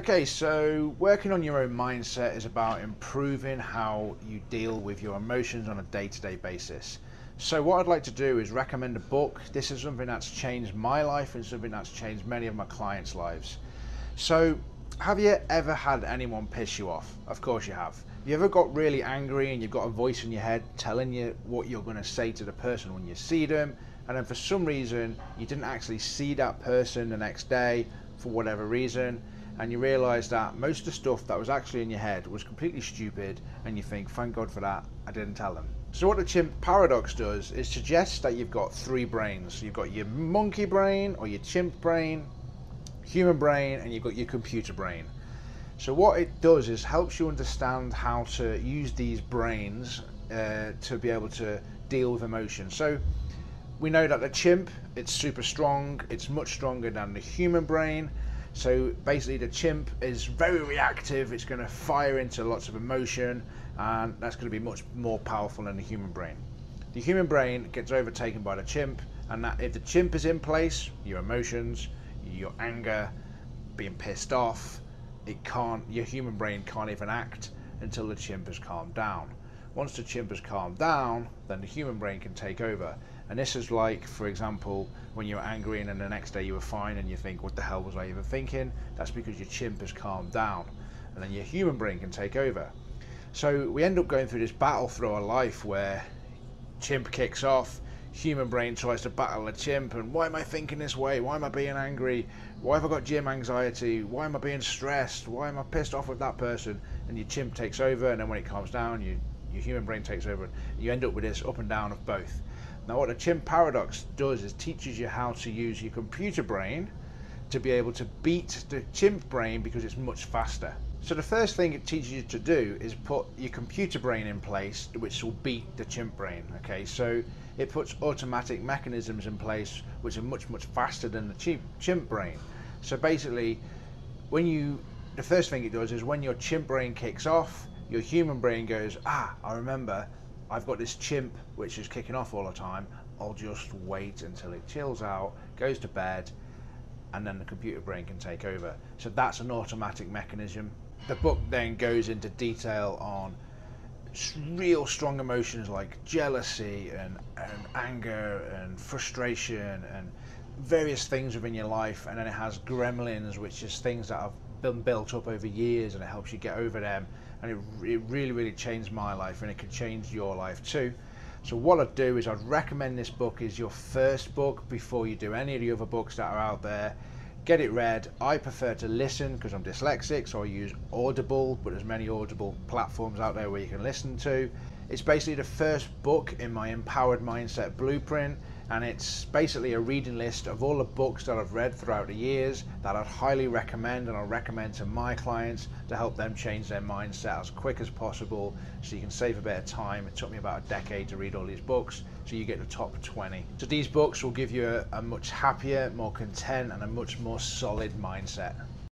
Okay, so working on your own mindset is about improving how you deal with your emotions on a day to day basis. So, what I'd like to do is recommend a book. This is something that's changed my life and something that's changed many of my clients' lives. So, have you ever had anyone piss you off? Of course you have. You ever got really angry and you've got a voice in your head telling you what you're going to say to the person when you see them, and then for some reason you didn't actually see that person the next day for whatever reason, and you realise that most of the stuff that was actually in your head was completely stupid, and you think, thank God for that, I didn't tell them. So, what the chimp paradox does is suggests that you've got three brains. You've got your monkey brain or your chimp brain, human brain, and you've got your computer brain. So what it does is helps you understand how to use these brains uh, to be able to deal with emotion. So we know that the chimp, it's super strong. It's much stronger than the human brain. So basically, the chimp is very reactive. It's going to fire into lots of emotion, and that's going to be much more powerful than the human brain. The human brain gets overtaken by the chimp, and that if the chimp is in place, your emotions, your anger, being pissed off, it can't your human brain can't even act until the chimp has calmed down once the chimp has calmed down then the human brain can take over and this is like for example when you're angry and then the next day you were fine and you think what the hell was i even thinking that's because your chimp has calmed down and then your human brain can take over so we end up going through this battle through our life where chimp kicks off human brain tries to battle a chimp and why am I thinking this way? Why am I being angry? Why have I got gym anxiety? Why am I being stressed? Why am I pissed off with that person? And your chimp takes over and then when it calms down you, your human brain takes over and you end up with this up and down of both. Now what the chimp paradox does is teaches you how to use your computer brain to be able to beat the chimp brain because it's much faster. So the first thing it teaches you to do is put your computer brain in place, which will beat the chimp brain. Okay, so it puts automatic mechanisms in place which are much much faster than the chimp, chimp brain. So basically, when you the first thing it does is when your chimp brain kicks off, your human brain goes, ah, I remember, I've got this chimp which is kicking off all the time. I'll just wait until it chills out, goes to bed, and then the computer brain can take over. So that's an automatic mechanism the book then goes into detail on real strong emotions like jealousy and, and anger and frustration and various things within your life and then it has gremlins which is things that have been built up over years and it helps you get over them and it, it really really changed my life and it could change your life too so what I'd do is I'd recommend this book is your first book before you do any of the other books that are out there get it read. I prefer to listen because I'm dyslexic, so I use Audible, but there's many Audible platforms out there where you can listen to. It's basically the first book in my Empowered Mindset Blueprint, and it's basically a reading list of all the books that I've read throughout the years that I'd highly recommend and I recommend to my clients to help them change their mindset as quick as possible so you can save a bit of time. It took me about a decade to read all these books, so you get the top 20. So these books will give you a, a much happier, more content, and a much more solid mindset.